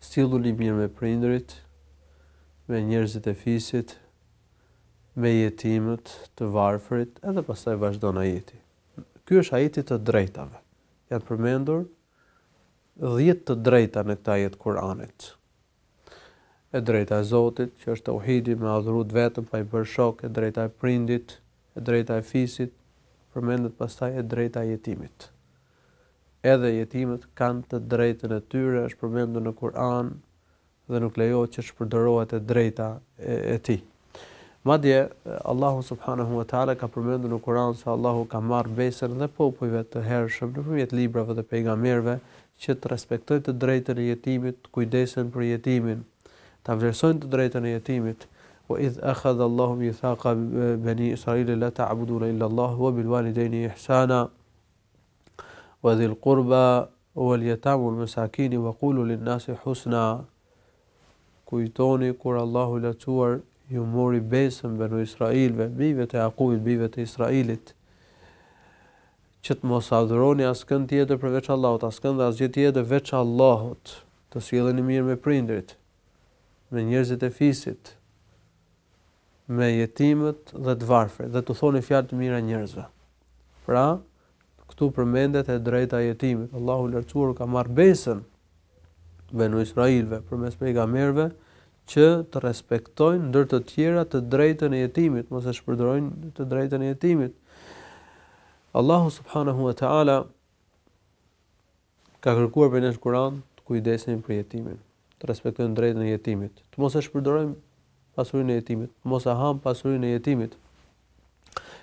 Silluni mirë me prindërit, me njerëzit e fisit, me jetimët, të varfërit, edhe pastaj vazhdon ajeti. Ky është ajeti i të drejtave. Janë përmendur 10 të drejta në këtë ajet Kur'anit. E drejta e Zotit, që është tauhidi me adhuru vetëm pa i bërë shok, e drejta e prindit, e drejta e fisit, përmendet pastaj e drejta e jetimit. Edhe jetimët kanë të drejtën e tyre, është përmendur në Kur'an dhe nuk lejohet që të shpërdorohet e drejta e tij. Madje, Allahu subhanahu wa ta'ala ka përmendur në Kur'an se Allahu ka marrë besën dhe popujve të hershëm nëpërmjet librave dhe pejgamberëve që të respektojnë të drejtën e jetimit, të kujdesen për jetimin, ta vlerësojnë të drejtën e jetimit, Wa idh akhadha Allahu mithaqa bani Israila la ta'buduna illa Allah wa bil walidayni ihsana. wa dhil qurba wal yatama wal masakin wa qulu lin nasi husna Kujtoni kur Allahu i Lartësuar ju mori besën benu Israilëve, bijve të Jakubit, bijve të Israilit, që të mos adhuroni askënd tjetër përveç Allahut, askënd dhe asgjë tjetër veç Allahut, të silleni mirë me prindërit, me njerëzit e fisit, me jetimët dhe të varfrit dhe t'u thoni fjalë të mira njerëzve. Pra, këtu përmendet e drejta e jetimit. Allahu i Lartësuar u ka marrë besën Benu Israilve përmes pejgamberëve që të respektojnë ndër të tjera të drejtën e jetimit, mos e shpërdorojnë të drejtën e jetimit. Allahu subhanahu wa taala Ka kërkuar prej nesh në Kur'an të kujdesemi për jetimin, të respektojmë të drejtën e jetimit, të mos e shpërdorojmë pasurinë e jetimit, të mos e hamë pasurinë e jetimit.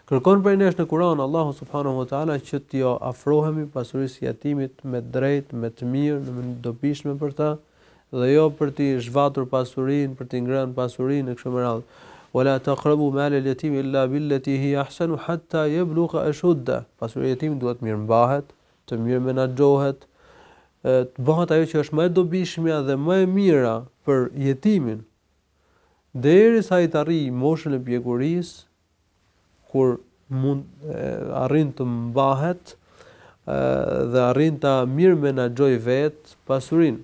Kërkon prej nesh në Kur'an Allahu subhanahu wa taala që t'i afrohemi pasurisë së jetimit me të drejtë, me të mirë, në mënyrë të dobishme për të dhe jo për t'i zhvatur pasurinë, për t'i ngrënë pasurinë e kështu me radhë. Wala taqrabu mal al-yatim illa billati hi ahsanu hatta yablugha ashudda. Pasuria e jetimit duhet mirëmbahet, të mirëmenaxhohet, të bëhet ajo që është më e dobishmja dhe më e mira për jetimin, derisa ai të arrijë moshën e pjekurisë, kur mund arrin të mbahet dhe arrin ta mirëmenaxhojë vetë pasurinë.